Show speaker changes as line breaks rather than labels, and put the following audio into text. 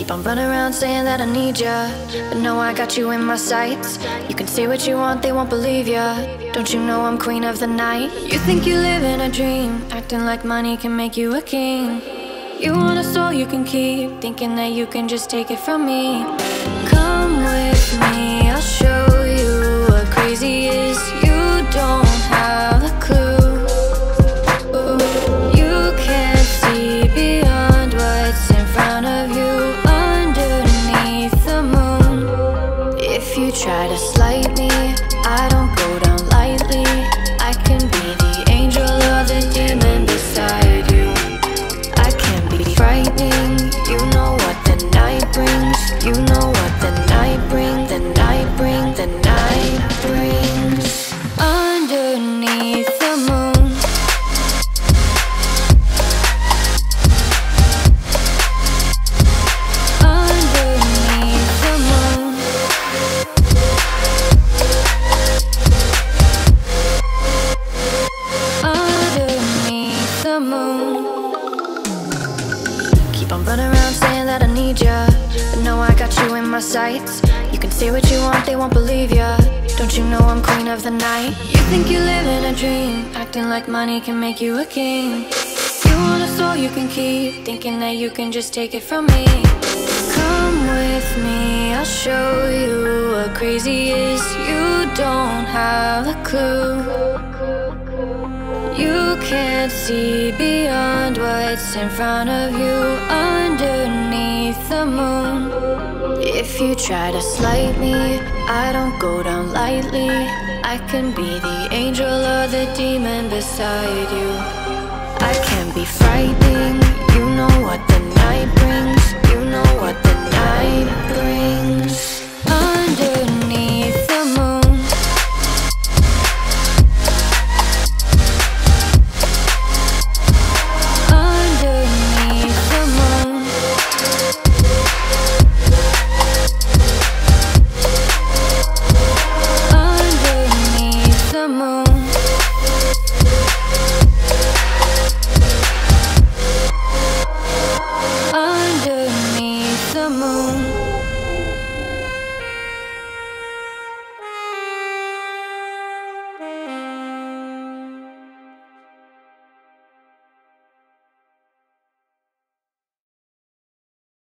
Keep on running around saying that I need ya. But no, I got you in my sights. You can say what you want, they won't believe ya. Don't you know I'm queen of the night? You think you live in a dream. Acting like money can make you a king. You want a soul you can keep. Thinking that you can just take it from me. Come with me, I'll show you what crazy is. You don't have a clue. You can't see beyond what's in front of you try to slight me, I don't moon. Keep on running around saying that I need ya. But no, I got you in my sights. You can say what you want, they won't believe ya. Don't you know I'm queen of the night? You think you live in a dream Acting like money can make you a king. You want a soul you can keep Thinking that you can just take it from me. Come with me, I'll show you what crazy is. You don't have a clue can't see beyond what's in front of you underneath the moon. If you try to slight me, I don't go down lightly. I can be the angel or the demon beside you. I can be frightening,